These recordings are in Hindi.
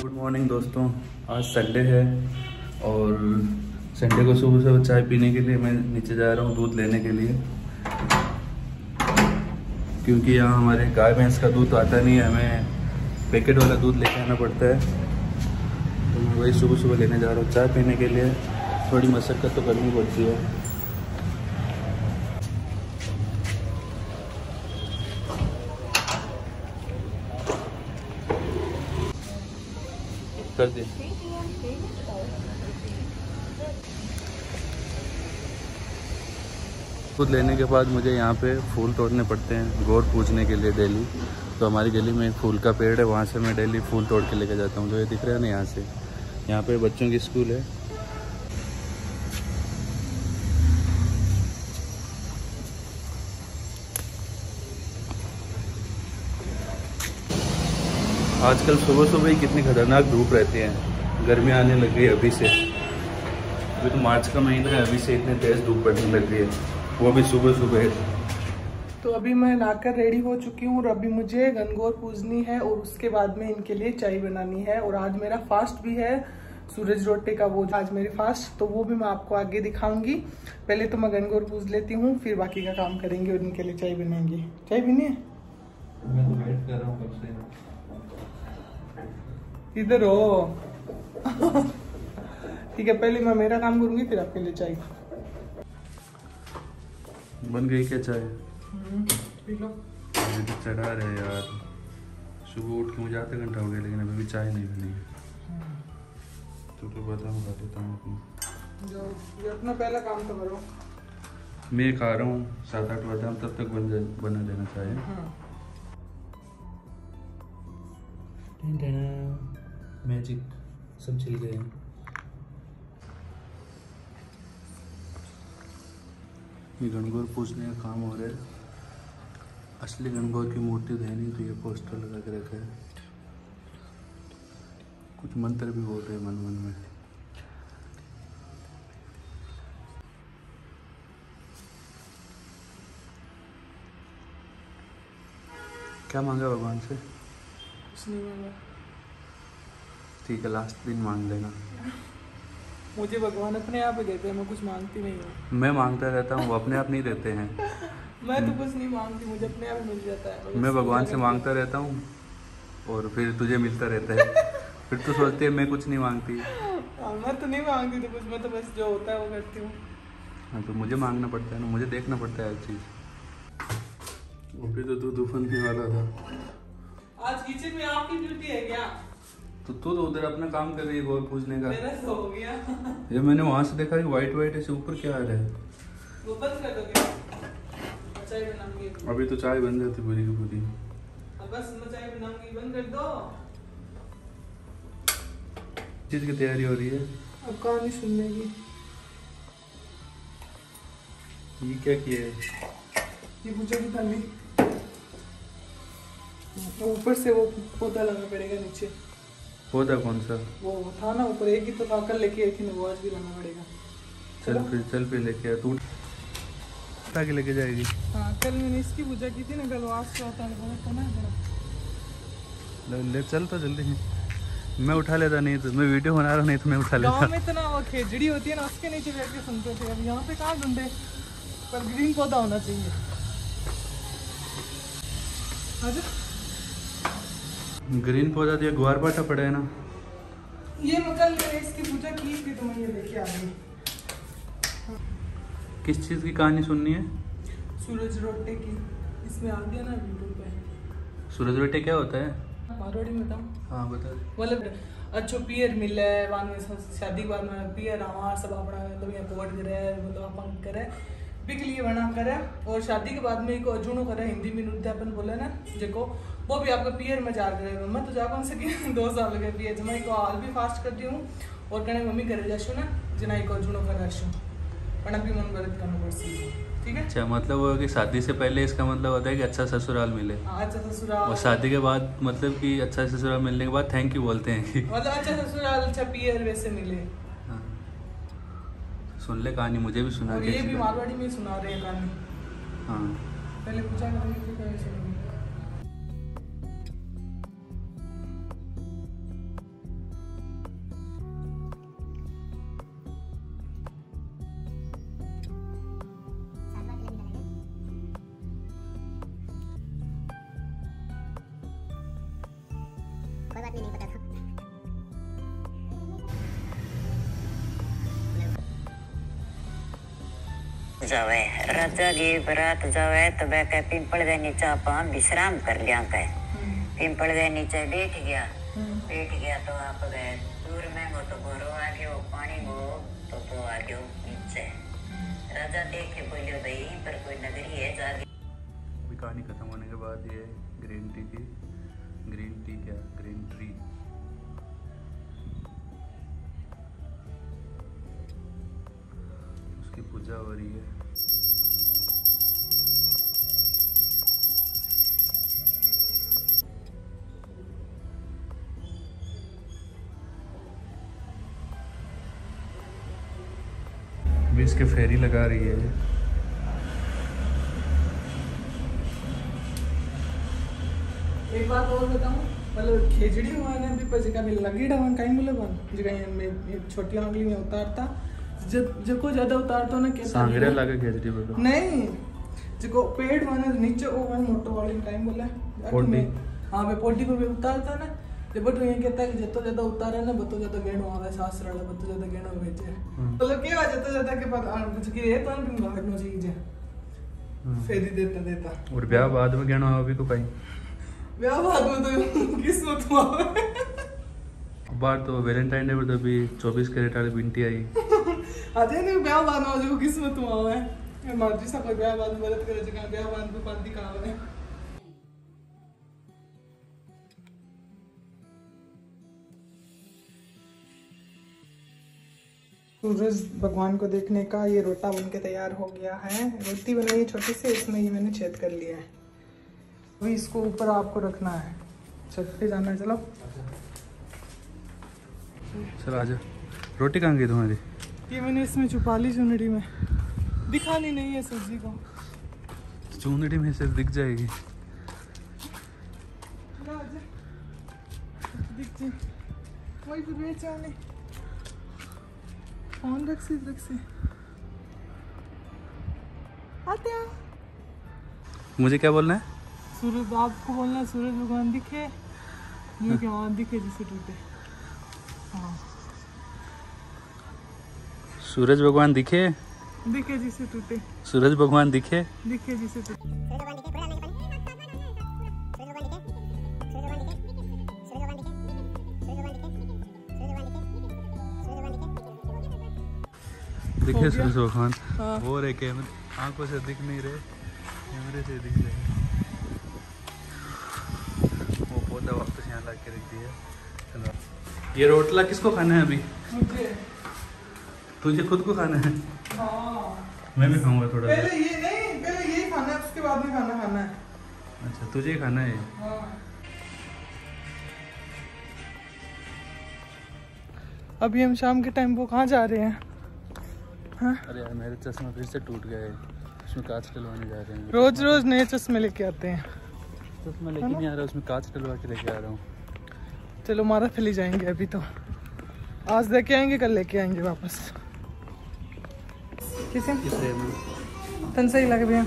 गुड मॉर्निंग दोस्तों। आज संडे है और संडे को सुबह सुबह चाय पीने के लिए मैं नीचे जा रहा हूँ दूध लेने के लिए। क्योंकि यहाँ हमारे गाय भैंस का दूध आता नहीं है, हमें पैकेट वाला दूध लेके आना पड़ता है। तो मैं वही सुबह सुबह लेने जा रहा हूँ चाय पीने के लिए। थोड़ी मशक्क़त तो करनी पड़ती है। कर दे। खुद लेने के बाद मुझे यहाँ पे फूल तोड़ने पड़ते हैं, गौर पूजने के लिए डेली। तो हमारी गली में एक फूल का पेड़ है, वहाँ से मैं डेली फूल तोड़ के लेके जाता हूँ। जो ये दिख रहा है ना यहाँ से। यहाँ पे बच्चों की स्कूल है। आजकल सुबह सुबह ही कितनी खतरनाक धूप रहती है। गर्मी आने लग गई अभी से। अभी तो मार्च का महीना है अभी से इतने तेज़ धूप पड़ने लग गई है। वो भी सुबह सुबह तो अभी मैं नहाकर रेडी हो चुकी हूँ और अभी मुझे गनगौर पूजनी है और उसके बाद में इनके लिए चाय बनानी है और आज मेरा फास्ट भी है सूरज रोटे का वो आज मेरी फास्ट तो वो भी मैं आपको आगे दिखाऊँगी। पहले तो मैं गनगौर पूज लेती हूँ फिर बाकी का काम करेंगे और इनके लिए चाय बनाएँगे। चाय है? मैं तो वेट कर रहा हूँ कब से। इधर हो। ठीक है पहले मैं मेरा काम करूँगी फिर आपके लिए चाय। बन गई क्या चाय? पी लो। तो चढ़ा रहे यार। सुबह उठ के मुझे आधा घंटा हो गया लेकिन अभी भी चाय नहीं बनी है। तो तो बताऊँ खा देता हूँ अपनी। अपना पहला काम तो करो। मैं खा रहा हूँ सात आठ बादाम तब तक बन जाए बना देना चाहिए मैजिक सब छिल गए ये गणगौर पूछने का काम हो रहा है। असली गणगौर की मूर्ति तो है नहीं तो ये पोस्टर लगा के रखा है। कुछ मंत्र भी बोल रहे हैं मन मन में। क्या मांगा भगवान से? कुछ नहीं मांगा ठीक है लास्ट दिन मांग लेना। मुझे भगवान अपने आप ही देते हैं मैं कुछ मांगती नहीं हूँ। मैं माँगता रहता हूँ वो अपने आप नहीं देते हैं। मैं तो कुछ नहीं मांगती मुझे अपने आप मिल जाता है मैं भगवान से माँगता रहता हूँ और फिर तुझे मिलता रहता है। फिर तू सोचती है मैं कुछ नहीं मांगती। हाँ, मैं तो नहीं मांगती तो कुछ मैं तो बस जो होता है वो करती हूँ। हाँ तो मुझे मांगना पड़ता है ना मुझे देखना पड़ता है हर चीज़। अभी तो दूध उफनने वाला था। आज किचन में आपकी ड्यूटी है क्या? तो तू तो उधर अपना काम कर रही है गौर पूजने का। मेरा तो हो गया। ये मैंने वहाँ से देखा कि व्हाइट व्हाइट ऐसे ऊपर क्या आ रहा है? वो बंद कर दोगे? चाय बनाऊँगी। अभी तो चाय बन जाती पूरी की पूरी। अब बस मैं चाय बनाऊँगी बंद कर दो। चीज़ की तैयारी हो रही है। अब कहानी सुनने की। ये क्या किया है? ये पूछा की थाली ऊपर से वो पौधा लगा पड़ेगा नीचे। पौधा कौन सा? वो था ना ऊपर एक ही तो था कल लेके आई थी ना वो आज भी लाना पड़ेगा। चल फिर चल फिर लेके आ तू उठा के लेके जाएगी? हाँ कल मैंने इसकी पूजा की थी ना कल आज से होता है बड़ा ले, चल तो जल्दी। मैं उठा लेता नहीं तो मैं वीडियो बना रहा नहीं तो मैं उठा लेता। गाँव में तो ना वो खेजड़ी होती है ना उसके नीचे बैठ के सुनते थे। अब यहाँ पे कहाँ ढूंढे? पर ग्रीन पौधा होना चाहिए। ग्रीन पौधा दिया ग्वार बाटा पड़ा है ना। ये मैं कल मैंने इसकी पूजा की थी तो मैं ये लेके आ गई। किस चीज़ की कहानी सुननी है? सूरज रोटे की। इसमें आ गया ना यूट्यूब पे। सूरज बेटे क्या होता है? मारवाड़ी में बताऊँ हाँ बता। मतलब अच्छो पियर मिले बाद में शादी के बाद में पियर आवा सब अपना मतलब यहाँ कोट करे मतलब अपन करे। बिक लिए बना करे और शादी के बाद में एक अजूनो करे हिंदी में नृत्य अपन बोले ना जेको वो भी आपका पियर में जा करे मैं तो जा कौन सकी दो साल हो गए पियर जमा को हाल भी फास्ट करती हूँ और कने मम्मी करे जाशो ना जना एक अजूनो कराशो पण अभी मन व्रत करना पड़सी ठीक है? अच्छा मतलब वो है कि शादी से पहले इसका मतलब होता है कि अच्छा ससुराल मिले। अच्छा ससुराल। और शादी के बाद मतलब कि अच्छा ससुराल मिलने के बाद थैंक यू बोलते हैं। कि मतलब अच्छा ससुराल अच्छा पियर वैसे मिले। हाँ। सुन ले कहानी मुझे भी सुना और ये भी। मारवाड़ी में सुना रहे हैं कहानी। हाँ। पहले पूजा जावे। राजा की बरात जावे तो वह कह पिंपल के नीचे आप विश्राम कर लिया कह। पिंपल के नीचे बैठ गया। बैठ गया तो आप गए दूर में वो तो घोरो आ गयो पानी वो तो वो आ गयो नीचे। राजा देख के बोलियो भाई पर कोई नगरी है जागे? अभी कहानी ख़त्म होने के बाद ये ग्रीन टी की ग्रीन टी क्या ग्रीन ट्री पूजा हो रही है। अभी इसके फेरी लगा रही है एक बात और बताऊँ मतलब खिचड़ी हुआ ना भी पर जगह में लगी डवा कहीं बोले बन जगह में छोटी आंगली में उतारता जको ज़्यादा उतारता ना सांगड़े नहीं। लगा बोलो नहीं जको पेड़ माने नीचे वो है मोटो वाली टाइम बोले पोटी। हाँ बे पोटी को भी उतारता ना जब बट ये कहता है कि जितो ज़्यादा उतारे ना बतो ज़्यादा गेणो आवे शास्त्र वाला बतो ज़्यादा गेणो भेजे हम्म। मतलब क्या जितो ज़्यादा के आन कुछ की ये तो ना घाट नो चीज़ है हम्म। फेरी देता देता और ब्याह बाद में कहना अभी तो कहीं ब्याह बाद में तो किस्मत हुआ बार तो वैलेंटाइन डे पर तो अभी चौबीस कैरेट वाली बिंटी आई अजय ने ब्याह बाद में जो किस्मत हुआ है। सा कोई मदद करे जगह है। सूरज भगवान को देखने का ये रोटा बन के तैयार हो गया है। रोटी बनाई छोटी से इसमें ये मैंने छेद कर लिया है। अभी इसको ऊपर आपको रखना है। छत पे जाना है चलो। चल आजा रोटी कहाँ गई तुम्हारी? ये मैंने इसमें छुपा ली चुनड़ी में। दिखानी नहीं है सब्ज़ी को। चूंदड़ी में से दिख जाएगी। दिख जाए वही फिर बेच फ़ोन रख से रख से। आते हैं। मुझे क्या बोलना है? सूरज आपको बोलना है, सूरज भगवान दिखे। जो कि वहाँ दिखे जिसे टूटे। हाँ। सूरज भगवान दिखे? दिखे जिसे टूटे सूरज भगवान दिखे? दिखे जिसे टूटे दिखे सूरज भगवान। हाँ। वो रहे कैमरे आँखों से दिख नहीं रहे। कैमरे से दिख रहे। वो पौधा वापस यहाँ ला के रख दिया। चलो। ये रोटला किसको खाना है अभी? मुझे। तुझे खुद को खाना है। हाँ। मैं भी खाऊँगा थोड़ा पहले ये नहीं पहले ये खाना है उसके बाद में खाना खाना है। अच्छा तुझे खाना है। हाँ। अभी हम शाम के टाइम वो कहाँ जा रहे हैं? हाँ? अरे यार मेरा चश्मा फिर से टूट गया है। उसमें कांच डलवाने जा रहे हैं। रोज रोज नए चश्मे लेके आते हैं। चश्मा लेके नहीं आ रहा उसमें कांच डलवा के लेके आ रहा हूँ। चलो मारा फैली जाएँगे अभी तो। आज लेके आएँगे कल लेके आएँगे वापस। किसे तन सही लग भैया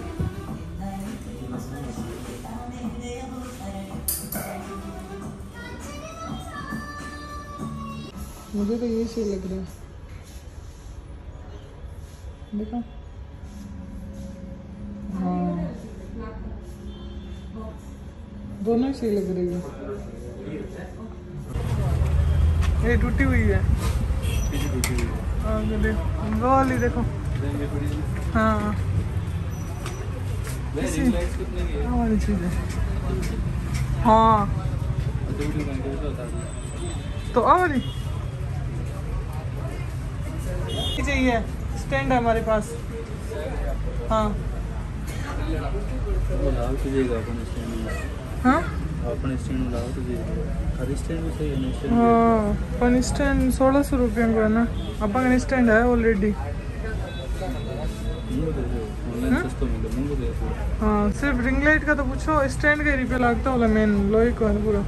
मुझे तो ये सही लग रहा है। देखो। हाँ। दोनों सही लग रही है। ये टूटी हुई है। है। देखो वो वाली देखो। हाँ। है? वो वाली चीज़ है। हाँ। दिया। तो आ वाली। चाहिए। स्टैंड है हमारे पास। हाँ। स्टैंड हाँ? अपन हर स्टैंड है हाँ स्टैंड सोलह सौ रुपये को है ना। अपन स्टैंड है ऑलरेडी सस्ता मिले मुंगो दे दो हाँ सिर्फ़ रिंग लाइट का तो पूछो स्टैंड का रुपये लगता होगा मेन लोहे का है पूरा।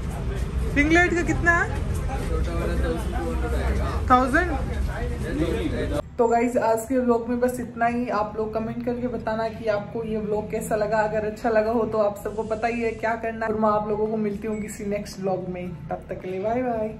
रिंग लाइट का कितना है? थाउज़ेंड तो गाइज़ आज के व्लॉग में बस इतना ही। आप लोग कमेंट करके बताना कि आपको ये व्लॉग कैसा लगा। अगर अच्छा लगा हो तो आप सबको पता ही है क्या करना और मैं आप लोगों को मिलती हूँ किसी नेक्स्ट व्लॉग में। तब तक के लिए बाय बाय